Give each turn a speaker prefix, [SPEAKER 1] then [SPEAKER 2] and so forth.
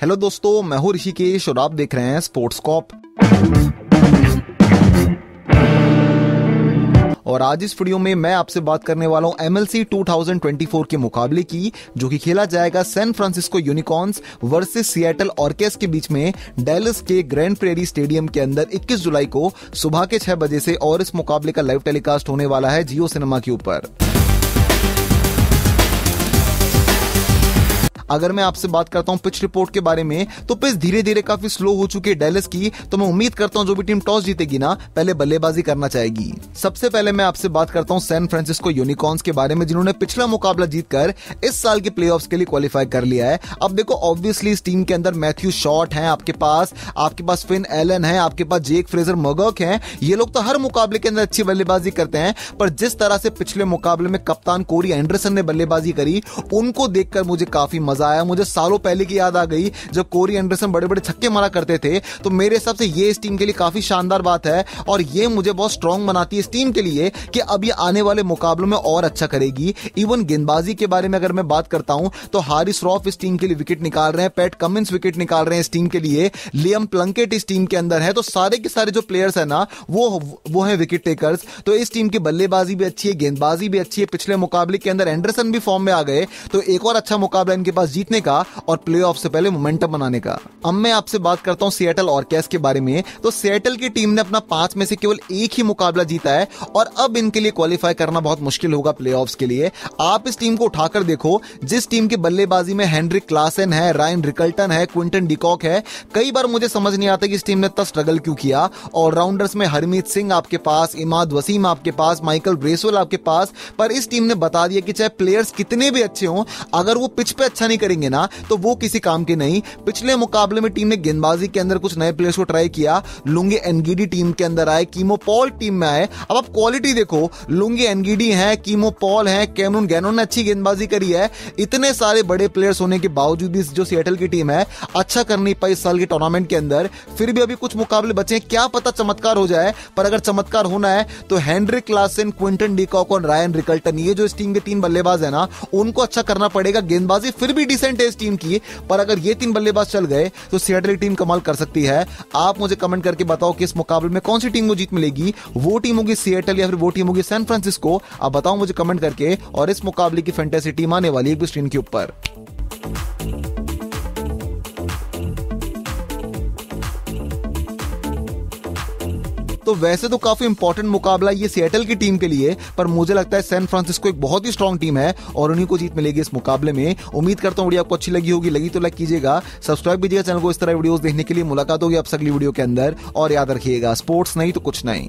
[SPEAKER 1] Hello दोस्तों, मैं हूँ ऋषिकेश और आप देख रहे हैं स्पोर्ट्स कॉप। और आज इस वीडियो में मैं आपसे बात करने वाला हूँ एमएलसी 2024 के मुकाबले की, जो कि खेला जाएगा San Francisco Unicorns versus Seattle Orcas के बीच में डेलस के ग्रैंड प्रेरी स्टेडियम के अंदर 21 जुलाई को सुबह के 6 बजे से और इस मुकाबले का लाइव टेलीकास्ट होने वाला है जियो सिनेमा के ऊपर। अगर मैं आपसे बात करता हूँ पिच रिपोर्ट के बारे में तो पिच धीरे धीरे काफ़ी स्लो हो चुकी है डेलिस की तो मैं उम्मीद करता हूँ जो भी टीम टॉस जीतेगी ना, पहले बल्लेबाजी करना चाहेगी। सबसे पहले मैं आपसे बात करता हूँ सैन फ्रांसिस्को यूनिकॉर्न्स के बारे में, जिन्होंने पिछला मुकाबला जीतकर इस साल के प्ले के लिए क्वालिफाई कर लिया है। अब देखो ऑब्वियसली इस टीम के अंदर मैथ्यू शॉर्ट है आपके पास आपके पास फिन एलन है, आपके पास जेक फ्रेजर मगर्क है, ये लोग तो हर मुकाबले के अंदर अच्छी बल्लेबाजी करते हैं, पर जिस तरह से पिछले मुकाबले में कप्तान कोरी एंडरसन ने बल्लेबाजी करी, उनको देखकर मुझे काफ़ी मज़ा आया। मुझे सालों सालों पहले की याद आ गई, जब कोरी एंडरसन बड़े बड़े छक्के मारा करते थे। तो मेरे हिसाब से ये इस टीम के लिए काफ़ी शानदार बात है और ये मुझे बहुत स्ट्रांग बनाती है इस टीम के लिए कि अब ये आने वाले मुकाबलों में और अच्छा करेगी। इवन गेंदबाजी के बारे में अगर मैं बात करता हूँ तो हारिस रॉफ इस टीम के लिए विकेट निकाल रहे हैं, पैट कमिंस विकेट निकाल रहे हैं इस टीम के लिए, लियम प्लंकेट इस टीम के अंदर है। तो सारे के सारे जो प्लेयर्स है ना, वो वो है विकेट टेकर्स तो इस टीम की बल्लेबाजी भी अच्छी है, गेंदबाजी भी अच्छी है। पिछले मुकाबले के अंदर एंडरसन भी फॉर्म में आ गए। तो एक और अच्छा मुकाबला इनके पास जीतने का और प्ले से पहले मोमेंटम बनाने का। अब मैं आपसे बात करता हूँ सिएटल और कैस के बारे में। तो सिएटल की टीम ने अपना पाँच में से केवल एक ही मुकाबला जीता है और अब इनके लिए क्वालिफाई करना बहुत मुश्किल होगा प्ले के लिए। आप इस टीम को उठाकर देखो, जिस टीम की बल्लेबाजी में हेनरिक क्लासन है रायन रिकल्टन है क्विंटन डिकॉक है, कई बार मुझे समझ नहीं आता कि इस टीम ने इतना स्ट्रगल क्यों किया। ऑलराउंडर्स में हरमीत सिंह आपके पास इमाद वसीम आपके पास माइकल ब्रेसवेल आपके पास, पर इस टीम ने बता दिया कि चाहे प्लेयर्स कितने भी अच्छे हों, अगर वो पिच पे अच्छा नहीं करेंगे ना तो वो किसी काम के नहीं। पिछले मुकाबले में टीम ने गेंदबाजी के अंदर कुछ नए प्लेयर्स को ट्राई किया। लुंगी एनगीडी टीम के अंदर आए, कीमो पॉल टीम में आए। अब आप क्वालिटी देखो, लुंगी एनगीडी है, कीमो पॉल है, कैमरून गैनो ने अच्छी गेंदबाजी करी है। इतने सारे बड़े प्लेयर्स होने के बावजूद भी जो सिएटल की टीम है अच्छा कर नहीं पाई इस साल के टूर्नामेंट के अंदर। फिर भी अभी कुछ मुकाबले बचे क्या पता चमत्कार हो जाए, पर अगर चमत्कार होना है तो Heinrich Klaasen Quinton de Kock और रायन रिकल्टन ये जो इस टीम के तीन बल्लेबाज है ना, उनको अच्छा करना पड़ेगा। गेंदबाजी फिर भी डिसेंट है इस टीम की, पर अगर ये तीन बल्लेबाज चल गए तो सियाटल टीम कमाल कर सकती है। आप मुझे कमेंट करके बताओ कि इस मुकाबले में कौन सी टीम को जीत मिलेगी? वो टीम होगी सियाटल या फिर वो टीम होगी सैन फ्रांसिस्को आप बताओ मुझे कमेंट करके, और इस मुकाबले की फैंटेसी टीम आने वाली है स्क्रीन के ऊपर। तो वैसे तो काफ़ी इंपॉर्टेंट मुकाबला ये सिएटल की टीम के लिए, पर मुझे लगता है सैन फ्रांसिस्को एक बहुत ही स्ट्रॉन्ग टीम है और उन्हीं को जीत मिलेगी इस मुकाबले में। उम्मीद करता हूँ वीडियो आपको अच्छी लगी होगी, लगी तो लाइक कीजिएगा। सब्सक्राइब कीजिएगा चैनल को इस तरह वीडियो देखने के लिए। मुलाकात होगी आप अगली वीडियो के अंदर। और याद रखिएगा स्पोर्ट्स नहीं तो कुछ नहीं।